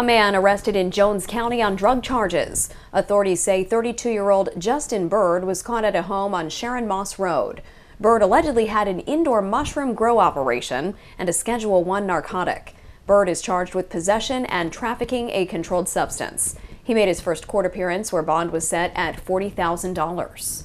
A man arrested in Jones County on drug charges. Authorities say 32-year-old Justin Bird was caught at a home on Sharon Moss Road. Bird allegedly had an indoor mushroom grow operation and a Schedule 1 narcotic. Bird is charged with possession and trafficking a controlled substance. He made his first court appearance where bond was set at $40,000.